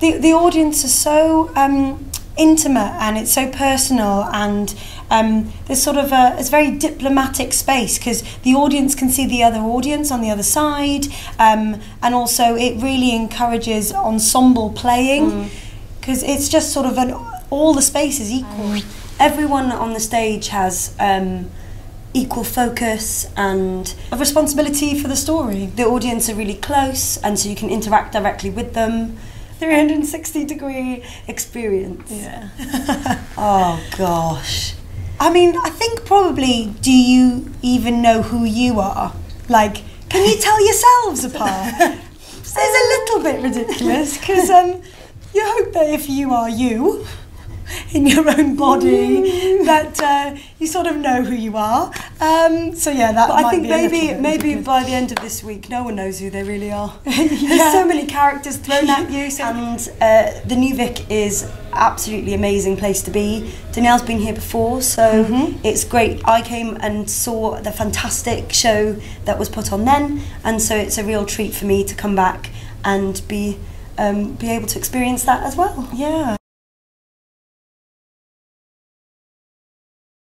the the audience is so um, intimate and it's so personal and um, there's sort of a it's very diplomatic space because the audience can see the other audience on the other side um, and also it really encourages ensemble playing because it's just sort of an all the space is equal. Everyone on the stage has um, equal focus and A responsibility for the story. the audience are really close and so you can interact directly with them. 360 degree experience. Yeah. Oh gosh. I mean, I think probably do you even know who you are? Like, can you tell yourselves apart? it's a little bit ridiculous because um, you hope that if you are you in your own body, that uh, you sort of know who you are. Um, so yeah, that. But I think be maybe maybe by the end of this week, no one knows who they really are. Yeah. There's so many characters thrown at you, and uh, the New Vic is absolutely amazing place to be. Danielle's been here before, so Mhm. it's great. I came and saw the fantastic show that was put on then, and so it's a real treat for me to come back and be um, be able to experience that as well. Yeah.